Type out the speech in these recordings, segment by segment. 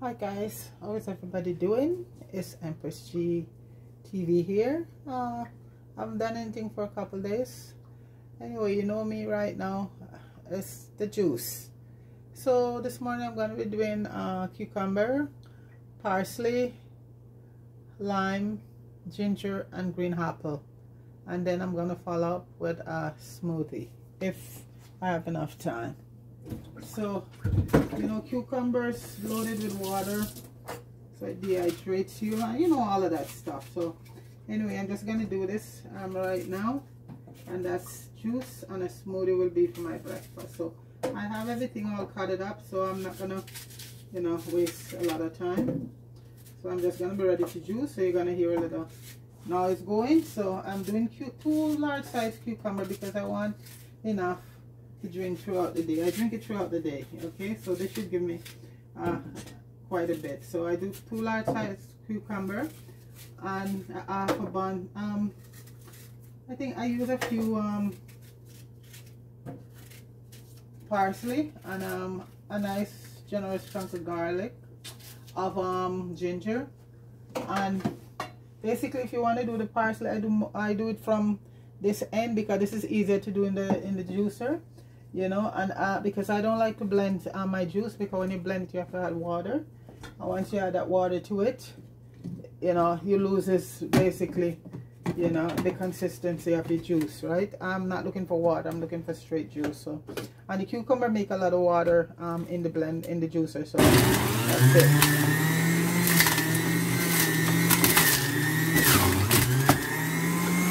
Hi guys, how is everybody doing? It's Empress G TV here. Uh, I haven't done anything for a couple days. Anyway, you know me right now. It's the juice. So this morning I'm going to be doing uh, cucumber, parsley, lime, ginger, and green apple. And then I'm going to follow up with a smoothie if I have enough time so you know cucumbers loaded with water so it dehydrates you and you know all of that stuff. So anyway i'm just gonna do this um, right now and that's juice and a smoothie will be for my breakfast. So i have everything all cut it up so i'm not gonna you know waste a lot of time. So i'm just gonna be ready to juice so you're gonna hear a little noise going. So i'm doing two large size cucumber because i want enough to drink throughout the day. I drink it throughout the day, okay? So this should give me uh, quite a bit. So I do two large size cucumber and half a bun. Um, I think I use a few um, parsley and um, a nice generous chunk of garlic of um, ginger and basically if you want to do the parsley I do I do it from this end because this is easier to do in the in the juicer you know and uh, because I don't like to blend uh, my juice because when you blend it you have to add water. And once you add that water to it you know you lose this basically you know the consistency of the juice right? I'm not looking for water I'm looking for straight juice so. And the cucumber make a lot of water um, in the blend in the juicer so. That's it.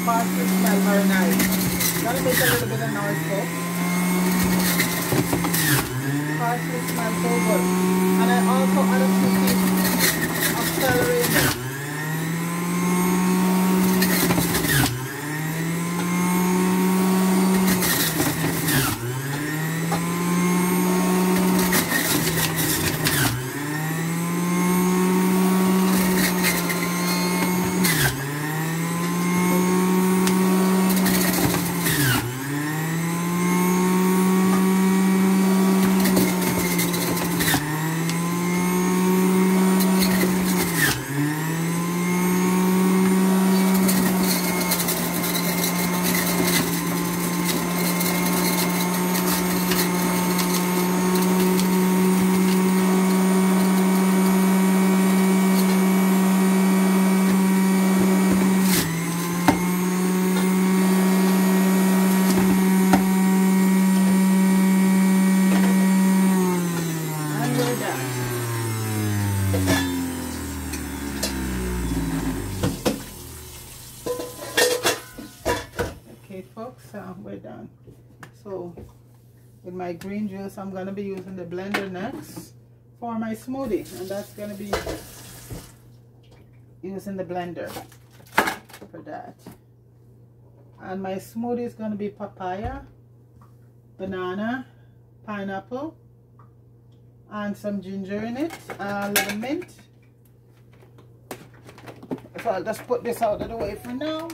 Smell very nice. Gotta make a little bit of noise folks parsley smells so good. And I also add a few pieces of celery with my I'm going to be using the blender next for my smoothie and that's going to be using the blender for that. And my smoothie is going to be papaya banana pineapple and some ginger in it a little mint. So I'll just put this out of the way for now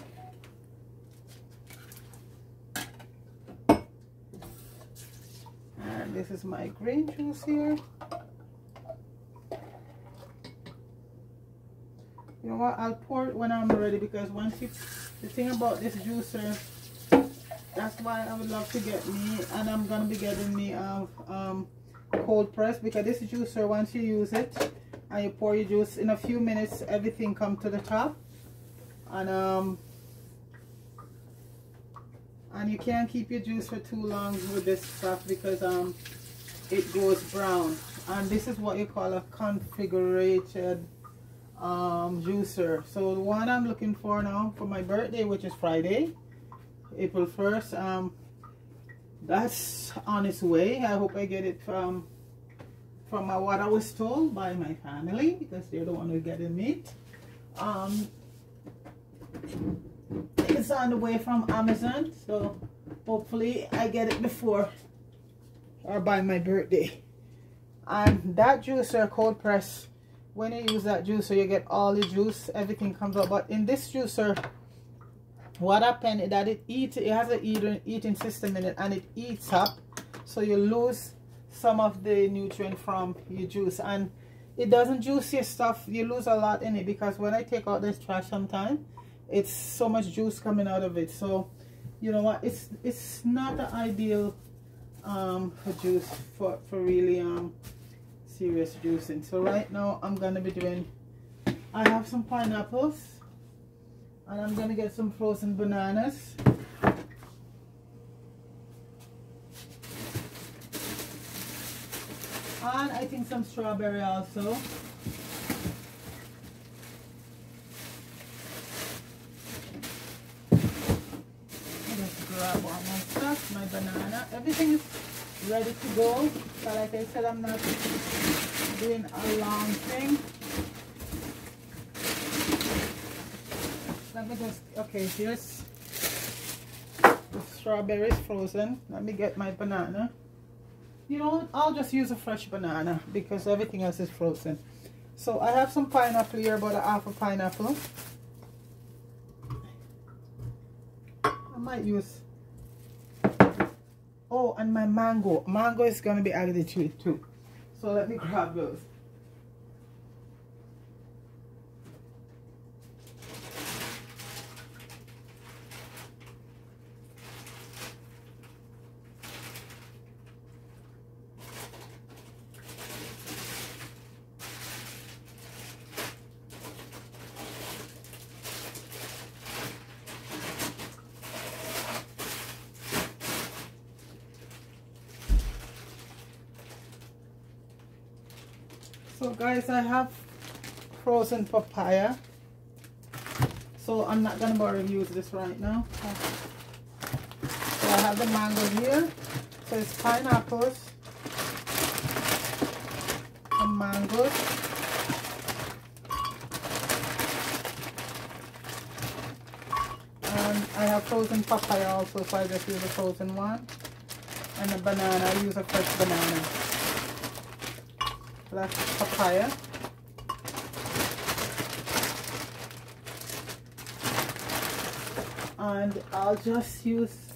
this is my green juice here. You know what? I'll pour it when I'm ready because once you the thing about this juicer that's why I would love to get me and I'm gonna be getting me a um, cold press because this juicer once you use it and you pour your juice in a few minutes everything come to the top. And um and you can't keep your juice for too long with this stuff because um it goes brown. And this is what you call a configured um, juicer. So the one I'm looking for now for my birthday which is Friday April 1st um, that's on its way. I hope I get it from from what I was told by my family because they're the one who get the meat um, it's on the way from Amazon so hopefully I get it before or by my birthday. And that juicer cold press when you use that juicer you get all the juice everything comes out. But in this juicer what happened is that it eats it has an eating, eating system in it and it eats up. So you lose some of the nutrient from your juice. And it doesn't juice your stuff. You lose a lot in it because when I take out this trash sometimes it's so much juice coming out of it. So you know what? It's it's not the ideal um, for juice for, for really um, serious juicing so right now I'm gonna be doing I have some pineapples and I'm gonna get some frozen bananas. And I think some strawberry also grab all my stuff, my banana. Everything is ready to go. But like I said, I'm not doing a long thing. Let me just, okay, here's the strawberries frozen. Let me get my banana. You know, I'll just use a fresh banana because everything else is frozen. So I have some pineapple here, about a half a pineapple. I might use and my mango. Mango is going to be added to it too. So let me grab those. So guys, I have frozen papaya. So I'm not gonna bother use this right now. So I have the mango here. So it's pineapples and mangoes. And I have frozen papaya also, so I just use a frozen one. And a banana, I use a fresh banana black papaya. And I'll just use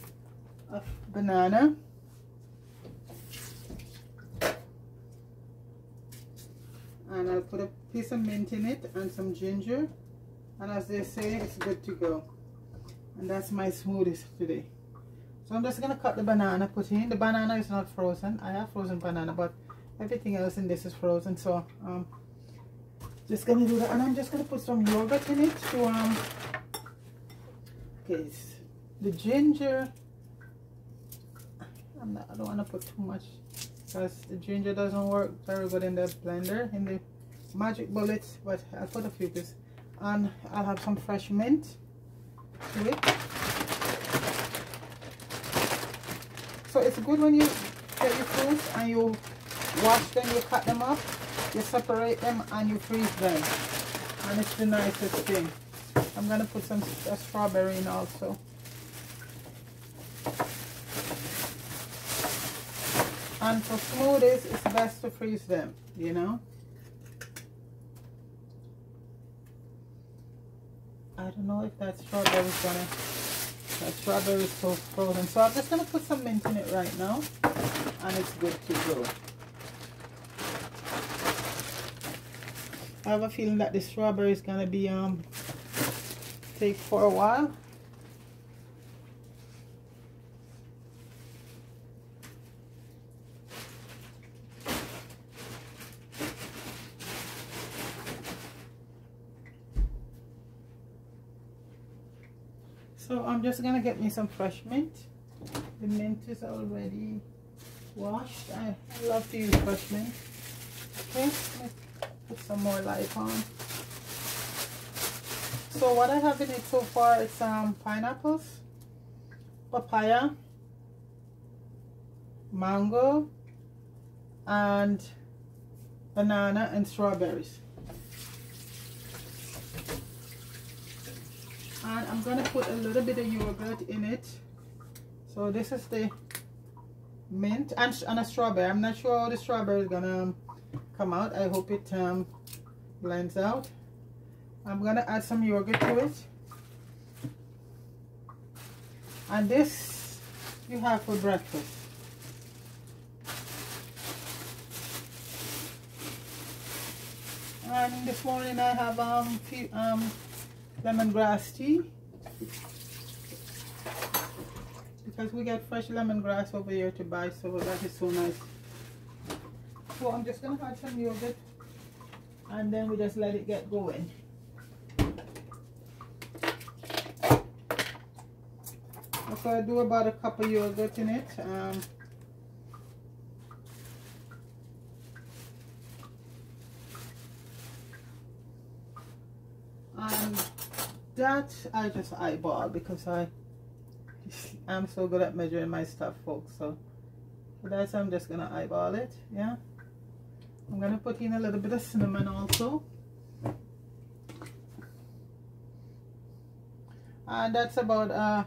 a banana. And I'll put a piece of mint in it and some ginger. And as they say, it's good to go. And that's my smoothies today. So I'm just going to cut the banana, put in. The banana is not frozen. I have frozen banana, but everything else in this is frozen so um just gonna do that and i'm just gonna put some yogurt in it to um okay the ginger. Not, i don't want to put too much because the ginger doesn't work very good in the blender in the magic bullets but i'll put a few pieces. And i'll have some fresh mint to it. So it's good when you get your fruits and you wash them, you cut them up, you separate them and you freeze them. And it's the nicest thing. I'm going to put some strawberry in also. And for smoothies, it's best to freeze them, you know. I don't know if that strawberry is gonna, that strawberry is so frozen. So I'm just gonna put some mint in it right now, and it's good to go. I have a feeling that the strawberry is gonna be um take for a while. So I'm just gonna get me some fresh mint. The mint is already washed. I, love to use fresh mint. Okay, put some more life on. So what I have in it so far is um, pineapples, papaya, mango, and banana and strawberries. And I'm going to put a little bit of yogurt in it. So this is the mint and, and a strawberry. I'm not sure how the strawberry is going to come out. I hope it um, blends out. I'm going to add some yogurt to it. And this you have for breakfast. And this morning I have um, um lemongrass tea. Because we get fresh lemongrass over here to buy, so that is so nice. So I'm just gonna add some yogurt and then we just let it get going. So I do about a cup of yogurt in it. Um, and that I just eyeball because I I'm so good at measuring my stuff folks so that's I'm just gonna eyeball it yeah I'm gonna put in a little bit of cinnamon also. And that's about uh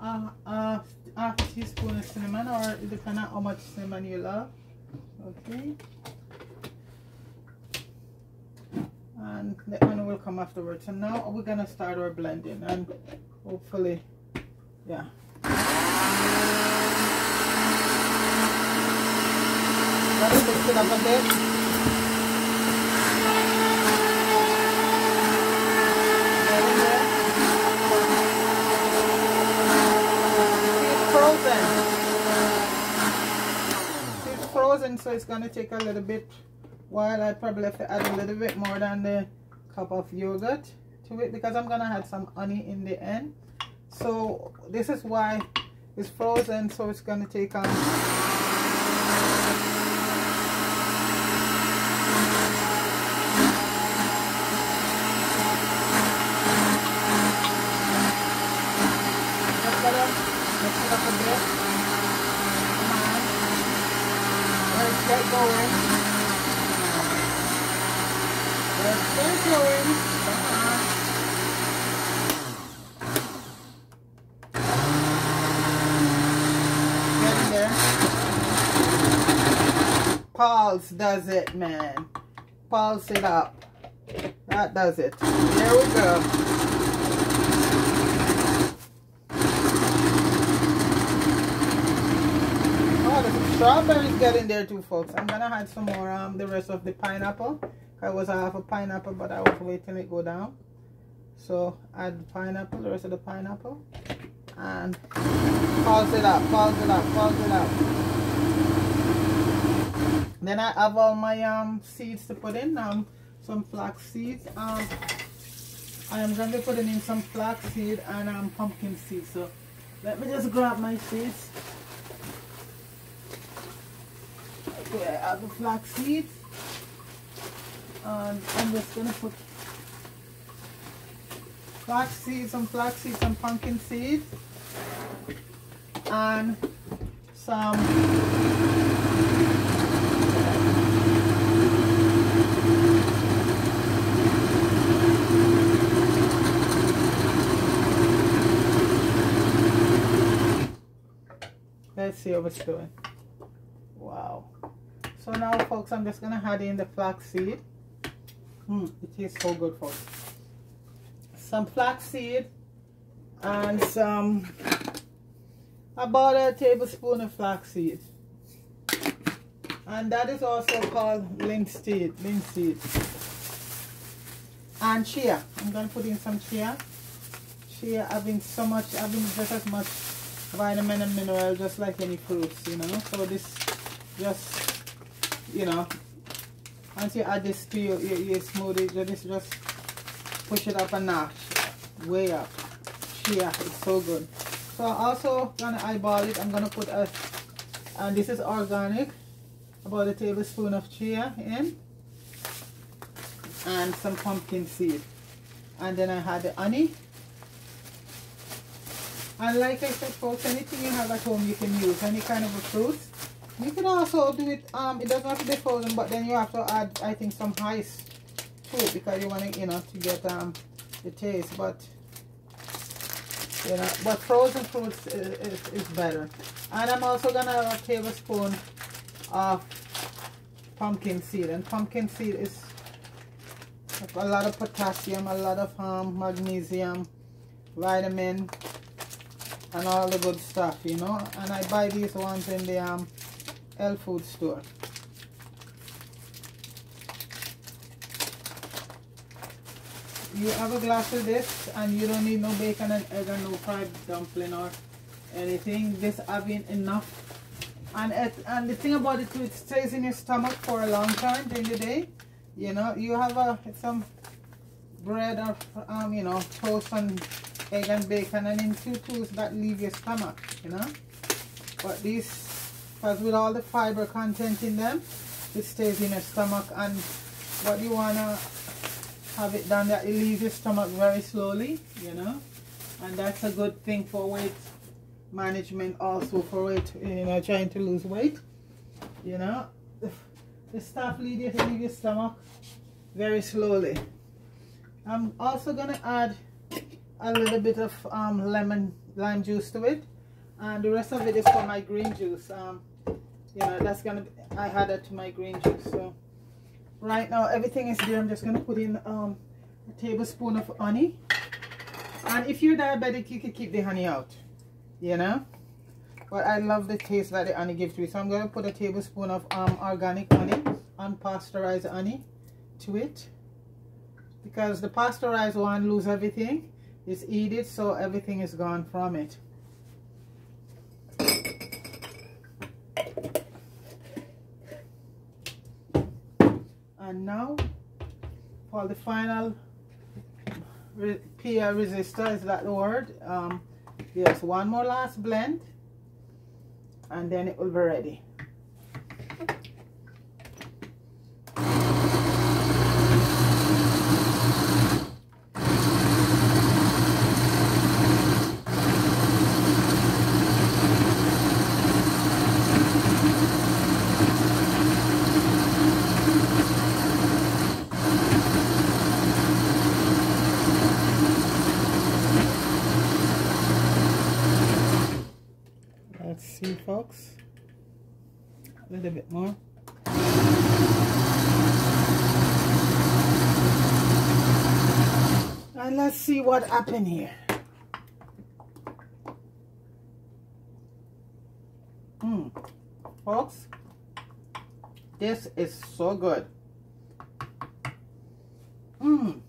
uh, uh, half a teaspoon of cinnamon or depending on how much cinnamon you love. Okay. And the honey will come afterwards. So now we're gonna start our blending and hopefully yeah Gotta mix it up a bit. frozen so it's gonna take a little bit while I probably have to add a little bit more than the cup of yogurt to it because I'm gonna add some honey in the end so this is why it's frozen so it's gonna take on Let's get going. Pulse does it, man. Pulse it up. That does it. There we go. Oh, the strawberries get in there too, folks. I'm gonna add some more um the rest of the pineapple. I was half a pineapple, but I was waiting it go down. So add the pineapple, the rest of the pineapple, and pulse it up, pulse it up, pulse it up. Then I have all my um seeds to put in. Um, some flax seeds. Um, I am going to be putting in some flax seed and um pumpkin seeds. So let me just grab my seeds. Okay, I have the flax seeds and I'm just gonna put flax seeds, some flax seeds, some pumpkin seeds, and some Let's see how it's doing. Wow. So now folks, I'm just going to add in the flax seed. Mm, it tastes so good, folks. Some flaxseed and some about a tablespoon of flaxseed. And that is also called linseed, linseed. And chia. I'm going to put in some chia. Chia having so much, having just as much vitamin and mineral just like any fruits, you know. So this just, you know, once you add this to your, your, your smoothie, just, just push it up a notch, way up. Chia, it's so good. So I'm also gonna eyeball it. I'm gonna put a, and this is organic, about a tablespoon of chia in, and some pumpkin seed. And then I had the honey. And like I said folks, anything you have at home you can use, any kind of a fruit. You can also do it, um, it doesn't have to be frozen, but then you have to add, I think, some ice to it because you want to, you know, to get um, the taste. But, you know, but frozen fruits is, is, is better. And I'm also going to have a tablespoon of pumpkin seed. And pumpkin seed is a lot of potassium, a lot of um, magnesium, vitamin, and all the good stuff you know? And I buy these ones in the um, L food store. You have a glass of this and you don't need no bacon and egg and no fried dumpling or anything. This having enough. And it, and the thing about it too it stays in your stomach for a long time during the day. You know you have a some bread or um you know toast and egg and bacon and in two twos that leave your stomach you know? But these because with all the fiber content in them it stays in your stomach and what you want to have it done that it leaves your stomach very slowly you know? And that's a good thing for weight management also for weight you know trying to lose weight you know? The stuff lead you to leave your stomach very slowly. I'm also gonna add a little bit of um, lemon lime juice to it. And the rest of it is for my green juice. Um, you know that's gonna be, I had it to my green juice so. Right now everything is there I'm just gonna put in um, a tablespoon of honey. And if you're diabetic you could keep the honey out you know? But I love the taste that the honey gives me. So I'm gonna put a tablespoon of um, organic honey unpasteurized honey to it. Because the pasteurized one lose everything it's eat so everything is gone from it. And now for the final re PR resistor is that the word um, yes one more last blend and then it will be ready folks. A little bit more. And let's see what happened here. Hmm. Folks, this is so good. Mmm.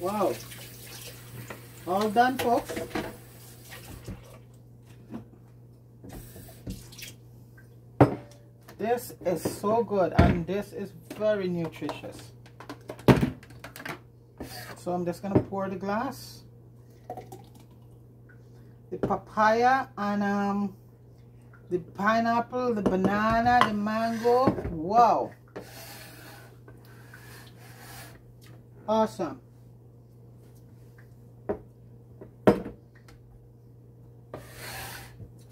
Wow. All done, folks. This is so good and this is very nutritious. So I'm just going to pour the glass. The papaya and um, the pineapple, the banana, the mango. Wow. Awesome.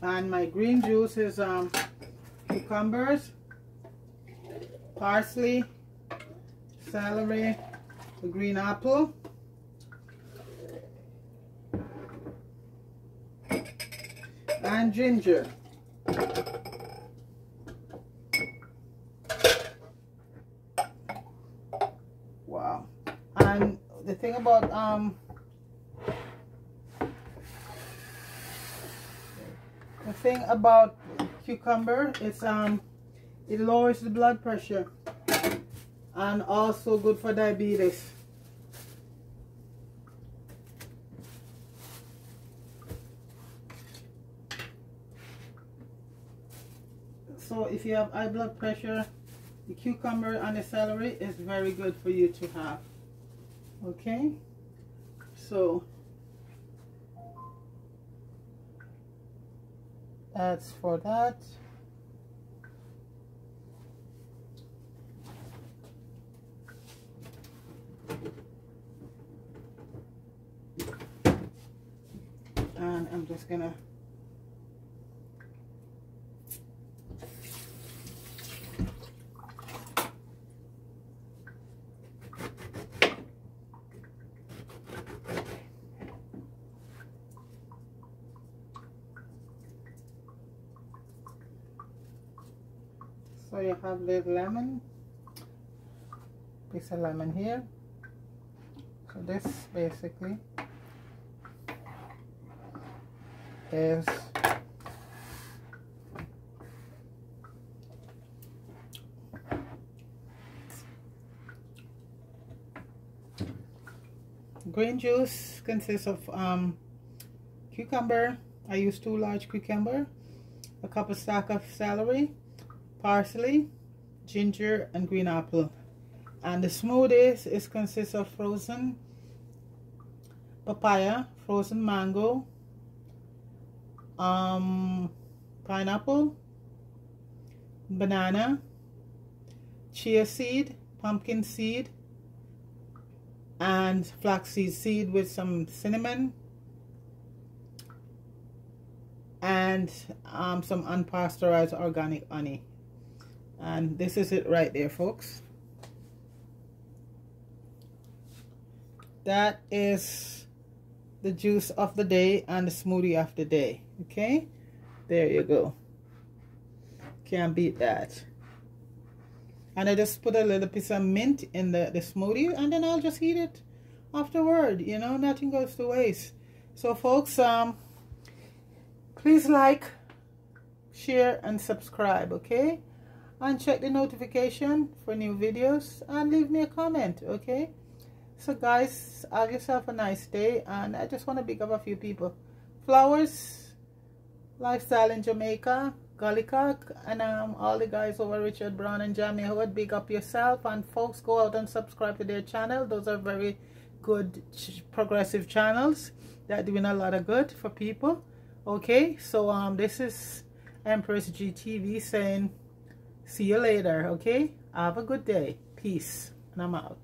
And my green juice is um, cucumbers, parsley, celery, the green apple, and ginger. Wow. And the thing about um the thing about cucumber it's um it lowers the blood pressure and also good for diabetes. So if you have high blood pressure the cucumber and the celery is very good for you to have. Okay? So that's for that. And I'm just gonna have the lemon. Piece of lemon here. So this basically is green juice consists of um, cucumber. I use two large cucumber a cup of stock of celery parsley, ginger, and green apple. And the smoothies is consists of frozen papaya, frozen mango, um, pineapple, banana, chia seed, pumpkin seed, and flaxseed seed with some cinnamon and um, some unpasteurized organic honey. And this is it right there, folks. That is the juice of the day and the smoothie of the day. Okay? There you go. Can't beat that. And I just put a little piece of mint in the, the smoothie and then I'll just eat it afterward. You know, nothing goes to waste. So folks, um, please like, share and subscribe, okay? And check the notification for new videos and leave me a comment, okay? So guys, have yourself a nice day and I just want to big up a few people. Flowers, Lifestyle in Jamaica, Gollycock, and um, all the guys over Richard Brown and Jamie Howard, big up yourself. And folks, go out and subscribe to their channel. Those are very good progressive channels. They're doing a lot of good for people. Okay, so um, this is Empress GTV saying, see you later, okay? Have a good day. Peace. And I'm out.